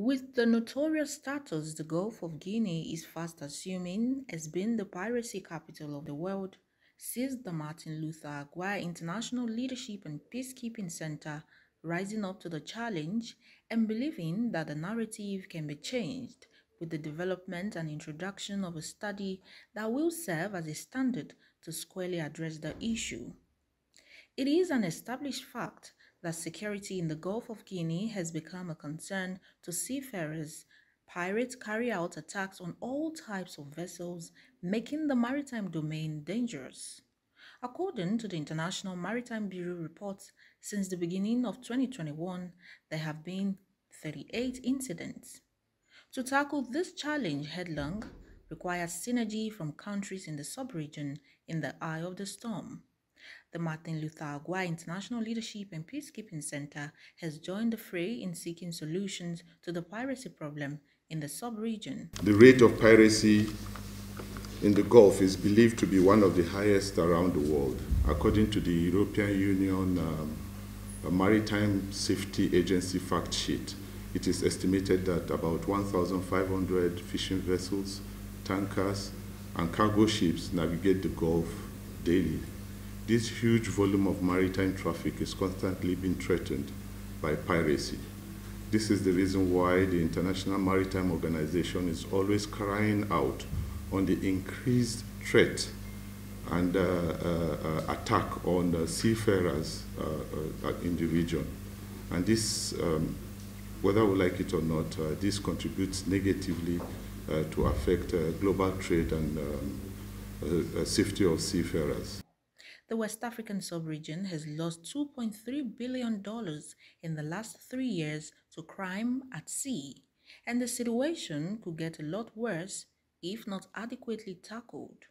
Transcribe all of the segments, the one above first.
With the notorious status the Gulf of Guinea is fast assuming as being the piracy capital of the world, says the Martin Luther Agwai International Leadership and Peacekeeping Center, rising up to the challenge and believing that the narrative can be changed with the development and introduction of a study that will serve as a standard to squarely address the issue. It is an established fact that security in the Gulf of Guinea has become a concern to seafarers. Pirates carry out attacks on all types of vessels, making the maritime domain dangerous. According to the International Maritime Bureau reports, since the beginning of 2021, there have been 38 incidents. To tackle this challenge headlong requires synergy from countries in the sub-region in the eye of the storm. The Martin Luther Agwai International Leadership and Peacekeeping Center has joined the fray in seeking solutions to the piracy problem in the sub-region. The rate of piracy in the Gulf is believed to be one of the highest around the world. According to the European Union um, Maritime Safety Agency fact sheet, it is estimated that about 1,500 fishing vessels, tankers, and cargo ships navigate the Gulf daily. This huge volume of maritime traffic is constantly being threatened by piracy. This is the reason why the International Maritime Organization is always crying out on the increased threat and uh, uh, uh attack on the seafarers uh, uh, in the region. And this, um, whether we like it or not, this contributes negatively to affect global trade and um, safety of seafarers. The West African sub-region has lost $2.3 billion in the last three years to crime at sea, and the situation could get a lot worse if not adequately tackled.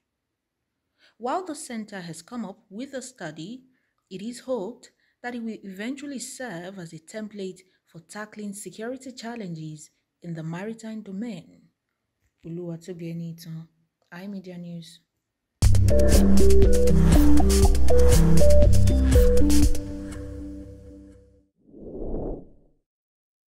While the center has come up with a study, it is hoped that it will eventually serve as a template for tackling security challenges in the maritime domain. Oluwatobi Enitan, iMedia News. Thank you.